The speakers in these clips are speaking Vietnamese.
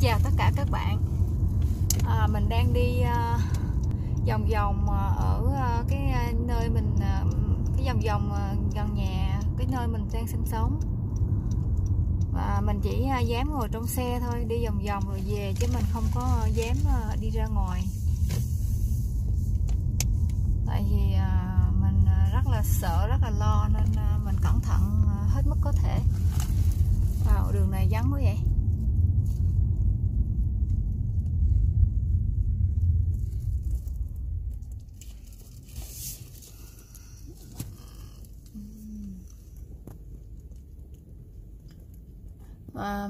chào tất cả các bạn. À, mình đang đi à, vòng vòng à, ở à, cái à, nơi mình à, cái vòng vòng à, gần nhà cái nơi mình đang sinh sống. Và mình chỉ à, dám ngồi trong xe thôi đi vòng vòng rồi về chứ mình không có dám à, đi ra ngoài. Tại vì à, mình rất là sợ rất là lo nên à, mình cẩn thận à, hết mức có thể. Vào đường này vắng quá vậy. À,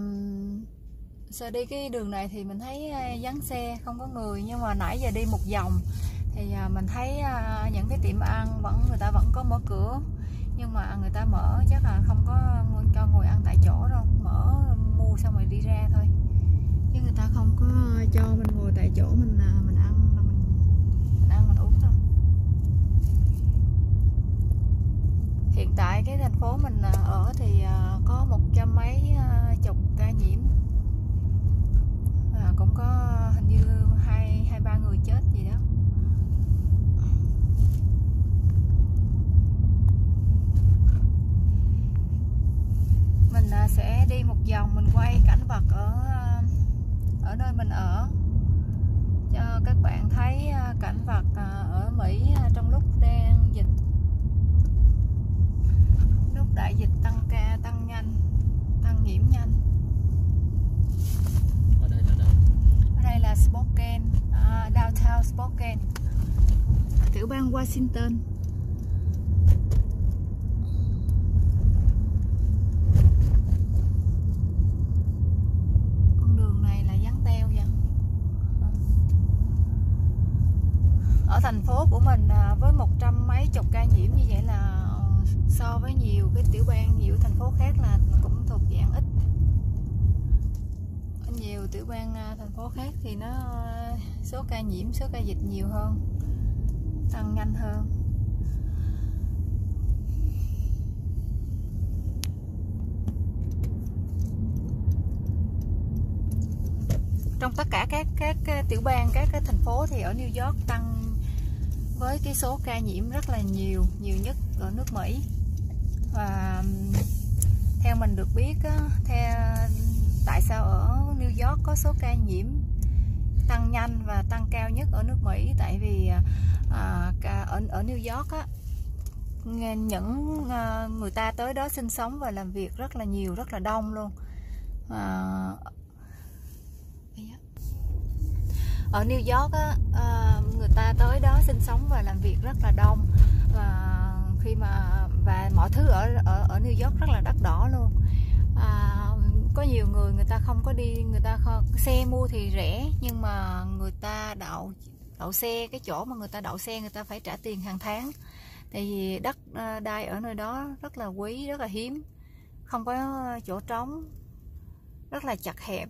sợ đi cái đường này thì mình thấy ờ, vắng xe không có người. Nhưng mà nãy giờ đi một vòng thì ờ, mình thấy ờ, những cái tiệm ăn vẫn người ta vẫn có mở cửa. Nhưng mà người ta mở chắc là không có cho ngồi ăn tại chỗ đâu. Mở mua xong rồi đi ra thôi. Chứ người ta không có cho mình ngồi tại chỗ mình mình, mình ăn mình uống đâu hiện tại cái thành phố mình à, ở thì à, có một trăm mấy à, chục ca nhiễm. Và cũng có hình như hai hai, ba người chết gì đó. Mình sẽ đi một vòng, mình quay cảnh vật ở ở nơi mình ở. Cho các bạn thấy cảnh vật ở Mỹ trong lúc đang dịch lúc đại dịch tăng ca tăng nhanh tăng nhiễm nhanh ở đây là đâu ở đây là Spokane à, downtown Spokane tiểu bang Washington. Con đường này là vắng teo vậy? Ở thành phố của mình à, với một trăm mấy chục ca nhiễm như vậy là so với nhiều cái tiểu bang nhiều thành phố khác là cũng thuộc dạng ít. Nhiều tiểu bang à, thành phố khác thì nó số ca nhiễm, số ca dịch nhiều hơn tăng nhanh hơn. Trong tất cả các các tiểu bang, các cái thành phố thì ở New York tăng với cái số ca nhiễm rất là nhiều nhiều nhất ở nước Mỹ. Và theo mình được biết theo, tại sao ở New York có số ca nhiễm tăng nhanh và tăng cao nhất ở nước Mỹ. Tại vì à, à ở ở New York á những à, người ta tới đó sinh sống và làm việc rất là nhiều rất là đông luôn. À, ở New York á, à, người ta tới đó sinh sống và làm việc rất là đông. Và khi mà và mọi thứ ở ở ở New York rất là đắt đỏ luôn. À, có nhiều người người ta không có đi người ta không, xe mua thì rẻ nhưng mà người ta đậu đậu xe cái chỗ mà người ta đậu xe người ta phải trả tiền hàng tháng. Tại vì đất ờ, đai ở nơi đó rất là quý rất là hiếm không có chỗ trống rất là chặt hẹp.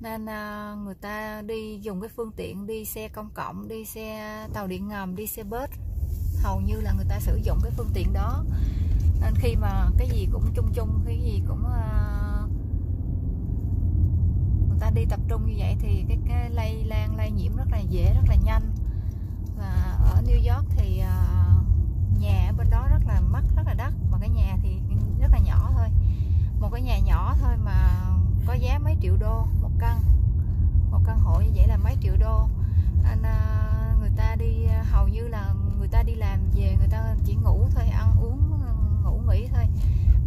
Nên ờ, người ta đi dùng cái phương tiện đi xe công cộng đi xe tàu điện ngầm đi xe bus hầu như là người ta sử dụng cái phương tiện đó. Nên khi mà cái gì cũng chung chung cái gì cũng uh, người ta đi tập trung như vậy thì cái, cái lây lan lây nhiễm rất là dễ rất là nhanh. Và ở New York thì uh, nhà ở bên đó rất là mắc rất là đắt. Mà cái nhà thì rất là nhỏ thôi. Một cái nhà nhỏ thôi mà có giá mấy triệu đô một căn. Một căn hộ như vậy là mấy triệu đô. Anh uh, người ta đi à, hầu như là người ta đi làm về người ta chỉ ngủ thôi ăn uống ngủ nghỉ thôi.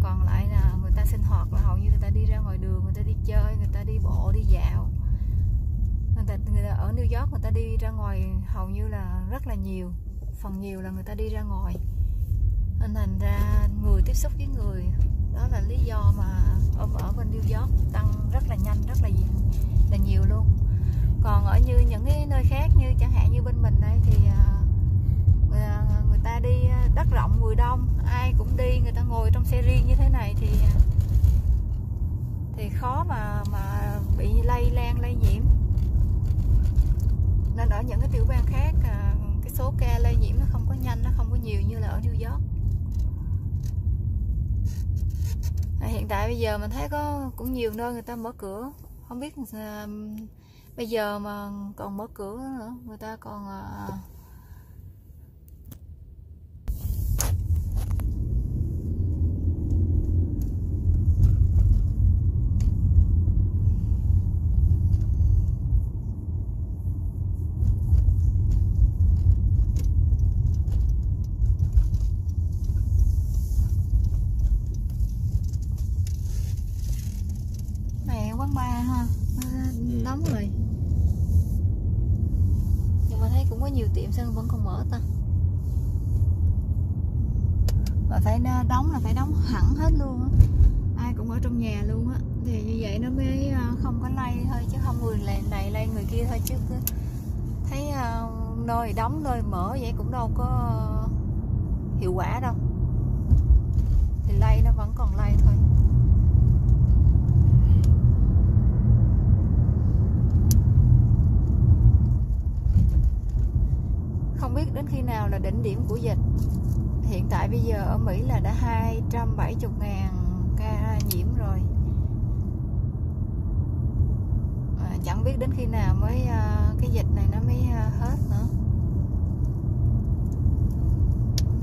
Còn lại là người ta sinh hoạt là hầu như người ta đi ra ngoài đường người ta đi chơi người ta đi bộ đi dạo. Người ta, người ta ở New York người ta đi ra ngoài hầu như là rất là nhiều phần nhiều là người ta đi ra ngoài. Nên thành ra người tiếp xúc với người đó là lý do mà ở, ở bên New York tăng rất là nhanh rất là là nhiều luôn. Còn ở như những cái nơi khác như chẳng hạn như bên mình đây thì uh, người, ta đi ờ, đất rộng người đông ai cũng đi người ta ngồi trong xe riêng như thế này thì ờ, thì khó mà mà bị lây lan lây nhiễm. Nên ở những cái tiểu bang khác ờ, cái số ca lây nhiễm nó không có nhanh nó không có nhiều như là ở New York. Hiện tại bây giờ mình thấy có cũng nhiều nơi người ta mở cửa. Không biết bây giờ mà còn mở cửa nữa người ta còn à, này quán bar ha Nó đóng rồi nhưng mà thấy cũng có nhiều tiệm sao vẫn còn mở ta? Mà phải đóng là phải đóng hẳn hết luôn á. Ai cũng ở trong nhà luôn á. Thì như vậy nó mới ờ, không có lay thôi chứ không người này, này lay người kia thôi chứ thấy ờ, nơi đóng nơi mở vậy cũng đâu có ờ, hiệu quả đâu. Thì lay nó vẫn còn lay thôi. Không biết đến khi nào là đỉnh điểm của dịch. Hiện tại bây giờ ở Mỹ là đã 270 ngàn ca nhiễm rồi. À, chẳng biết đến khi nào mới uh, cái dịch này nó mới uh, hết nữa.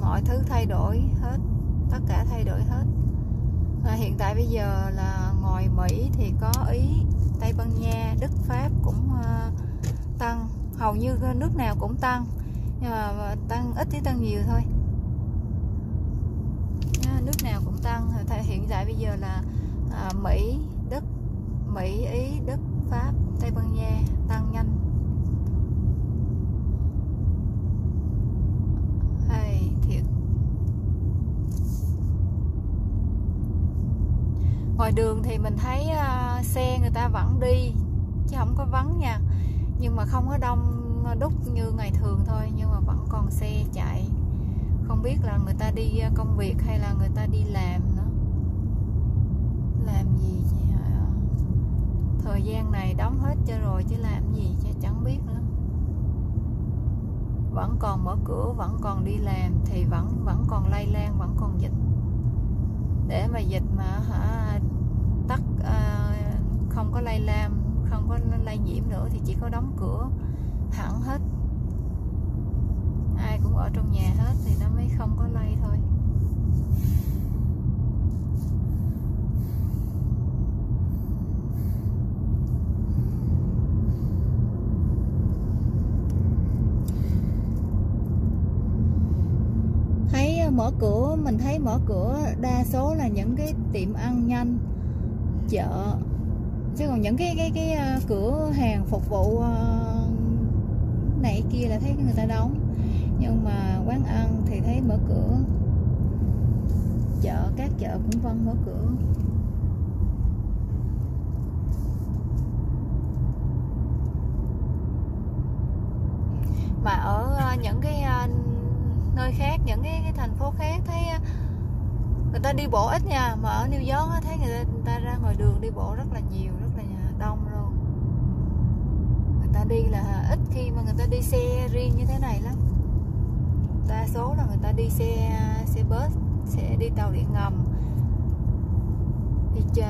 Mọi thứ thay đổi hết tất cả thay đổi hết. À, hiện tại bây giờ là ngoài Mỹ thì có Ý Tây Ban Nha Đức Pháp cũng uh, tăng. Hầu như nước nào cũng tăng nhưng mà tăng ít chứ tăng nhiều thôi. Nước nào cũng tăng. Hiện tại bây giờ là à, Mỹ Đức Mỹ Ý Đức Pháp Tây Ban Nha tăng nhanh. Hay thiệt. Ngoài đường thì mình thấy uh, xe người ta vẫn đi chứ không có vắng nha. Nhưng mà không có đông Ờ, đúc như ngày thường thôi nhưng mà vẫn còn xe chạy. Không biết là người ta đi ờ, công việc hay là người ta đi làm nữa. Làm gì thời gian này đóng hết cho rồi chứ làm gì chứ chẳng biết nữa. Vẫn còn mở cửa vẫn còn đi làm thì vẫn vẫn còn lây lan vẫn còn dịch. Để mà dịch mà hả tắt à, không có lây lan không có lây nhiễm nữa thì chỉ có đóng cửa thẳng hết. Ai cũng ở trong nhà hết thì nó mới không có lây thôi. Thấy ờ, mở cửa mình thấy mở cửa đa số là những cái tiệm ăn nhanh chợ. Chứ còn những cái cái cái ờ, cửa hàng phục vụ uh, này kia là thấy người ta đóng. Nhưng mà quán ăn thì thấy mở cửa. Chợ các chợ cũng vẫn mở cửa. Mà ở ờ, những cái ờ, nơi khác những cái, cái thành phố khác thấy ờ, người ta đi bộ ít nha. Mà ở New York thấy người ta, người ta ra ngoài đường đi bộ rất là nhiều rất là ta đi là ít khi mà người ta đi xe riêng như thế này lắm. Đa số là người ta đi xe xe bus sẽ đi tàu điện ngầm. Thì cho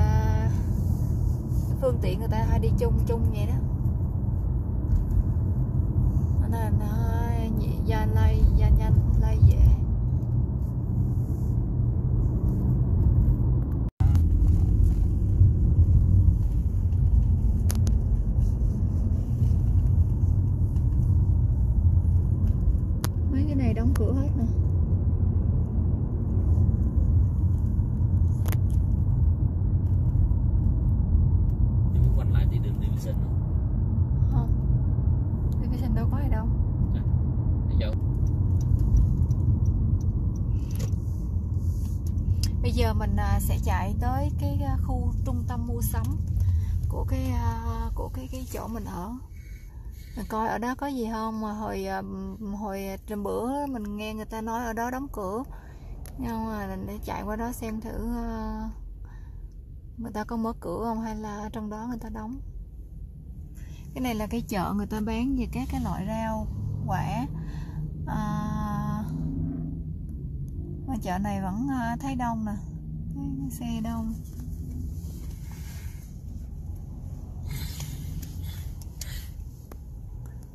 phương tiện người ta hay đi chung chung vậy đó. Nên nó gia lây gia nhanh lây dễ mấy cái này đóng cửa hết nè Đi muốn quanh lại thì đường Division không? không Division đâu có gì đâu Đi dạo bây giờ mình à, sẽ chạy tới cái à, khu sống sắm của cái à, của cái cái chỗ mình ở. Mình coi ở đó có gì không? Mà hồi à, hồi trầm bữa mình nghe người ta nói ở đó đóng cửa. Nhưng mà mình để chạy qua đó xem thử à, người ta có mở cửa không hay là ở trong đó người ta đóng. Cái này là cái chợ người ta bán về các cái loại rau quả. À, mà chợ này vẫn thấy đông nè thấy xe đông.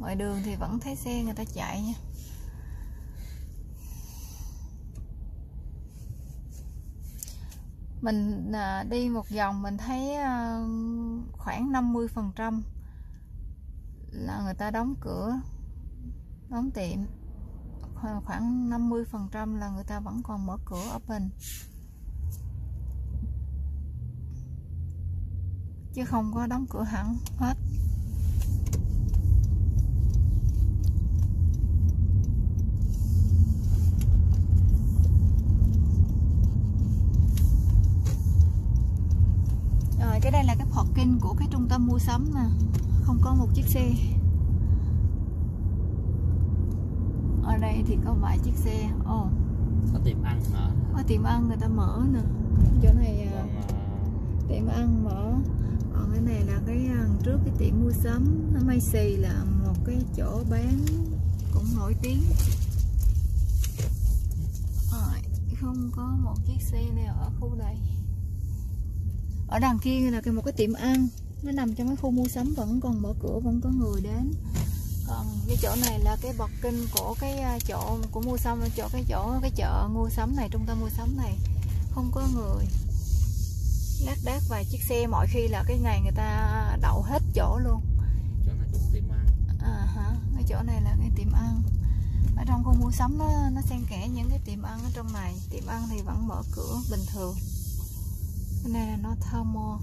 Ngoài đường thì vẫn thấy xe người ta chạy nha. Mình à, đi một vòng mình thấy à, khoảng 50 phần trăm là người ta đóng cửa, đóng tiệm. Khoảng- khoảng 50 phần trăm là người ta vẫn còn mở cửa open chứ không có đóng cửa hẳn, hết. Cái đây là cái parking của cái trung tâm mua sắm nè. Không có một chiếc xe. Ở đây thì có vài chiếc xe. Ồ, có tiệm ăn mở có tiệm ăn người ta mở nè. Chỗ này à, còn à, tiệm ăn mở. Còn cái này là cái à, trước cái tiệm mua sắm. Nó Macy là một cái chỗ bán cũng nổi tiếng. Không có một chiếc xe nào ở khu này ở đằng kia là cái một cái tiệm ăn. Nó nằm trong cái khu mua sắm vẫn còn mở cửa vẫn có người đến. Còn cái chỗ này là cái bậc kinh của cái à, chỗ của mua sắm chỗ cái chỗ cái chợ mua sắm này trung tâm mua sắm này. Không có người. Lác đác vài chiếc xe mọi khi là cái ngày người ta đậu hết chỗ luôn. Chỗ này cũng tiệm ăn. À hả cái chỗ này là cái tiệm ăn. Ở trong khu mua sắm nó nó xen kẽ những cái tiệm ăn ở trong này. Tiệm ăn thì vẫn mở cửa bình thường cái này là nó Tower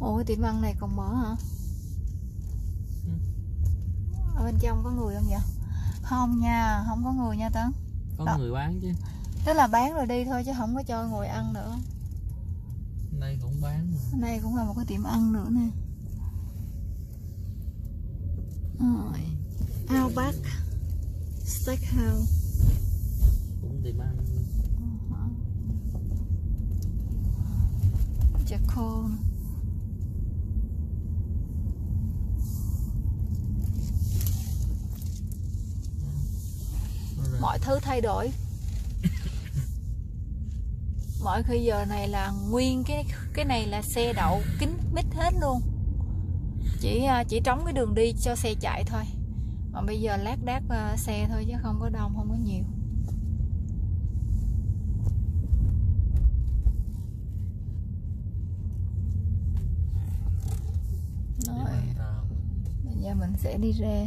Ủa cái tiệm ăn này còn mở hả? Ừ. Ở bên trong có người không vậy? Không nha, không có người nha Tấn có Đó. người bán chứ Tức là bán rồi đi thôi chứ không có cho ngồi ăn nữa đây cũng bán. Cái này cũng là một cái tiệm ăn nữa nè Rồi Outback Steakhouse cũng tiệm ăn Jaco Nó ra- mọi thứ thay đổi. Mọi khi giờ này là nguyên cái cái này là xe đậu kín mít hết luôn. Chỉ à, chỉ trống cái đường đi cho xe chạy thôi. Còn bây giờ lác đác à, xe thôi chứ không có đông không có nhiều tiệm rồi ăn tao bây giờ mình sẽ đi ra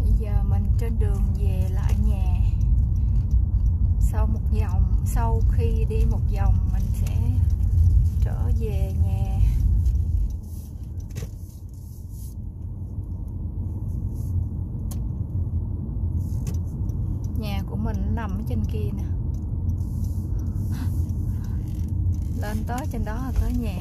Bây giờ mình trên đường về lại nhà Sau một vòng sau khi đi một vòng, Mình sẽ trở về nhà. Nhà của mình nằm ở trên kia nè. Lên tới trên đó là tới nhà.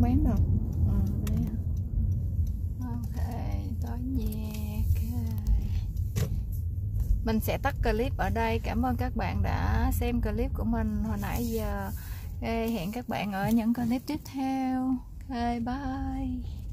Bán bán đâu ờ, đây hả? ok tối nhạc mình sẽ tắt clip ở đây. Cảm ơn các bạn đã xem clip của mình hồi nãy giờ. Ok, hẹn các bạn ở những clip tiếp theo. Ok bye.